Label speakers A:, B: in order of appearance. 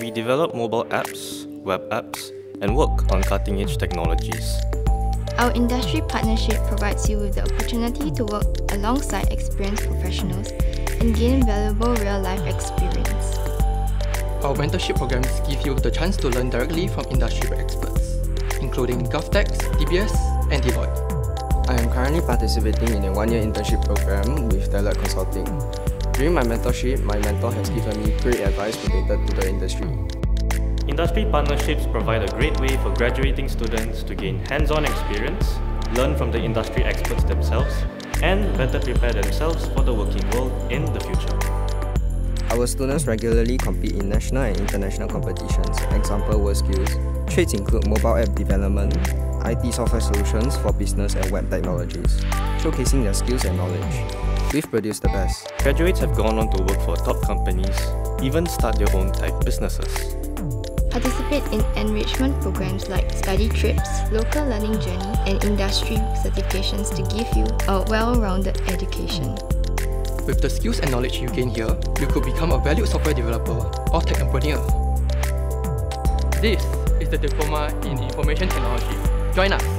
A: We develop mobile apps, web apps, and work on cutting edge technologies.
B: Our industry partnership provides you with the opportunity to work alongside experienced professionals and gain valuable real life experience.
C: Our mentorship programs give you the chance to learn directly from industry experts, including GovTech, DBS, and Deloitte.
D: I am currently participating in a one-year internship program with Deloitte Consulting. During my mentorship, my mentor has given me great advice related to the industry.
A: Industry partnerships provide a great way for graduating students to gain hands-on experience, learn from the industry experts themselves, and better prepare themselves for the working world in the future.
D: Our students regularly compete in national and international competitions. Example WorldSkills. Trades include mobile app development, IT software solutions for business and web technologies, showcasing their skills and knowledge. We've produced the best.
A: Graduates have gone on to work for top companies, even start their own tech businesses.
B: Participate in enrichment programs like study trips, local learning journey, and industry certifications to give you a well-rounded education.
C: With the skills and knowledge you gain here, you could become a valued software developer or tech entrepreneur. This is the Diploma in Information Technology. Join us!